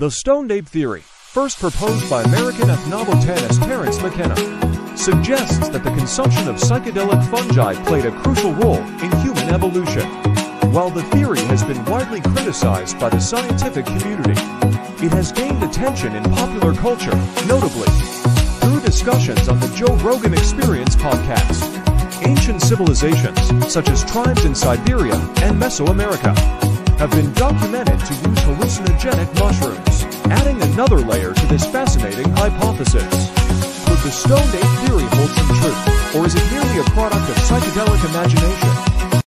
The stoned ape theory, first proposed by American ethnobotanist Terence McKenna, suggests that the consumption of psychedelic fungi played a crucial role in human evolution. While the theory has been widely criticized by the scientific community, it has gained attention in popular culture, notably through discussions on the Joe Rogan Experience podcast. Ancient civilizations, such as tribes in Siberia and Mesoamerica, have been documented to use adding another layer to this fascinating hypothesis. Could the stoned ape theory hold some truth, or is it merely a product of psychedelic imagination?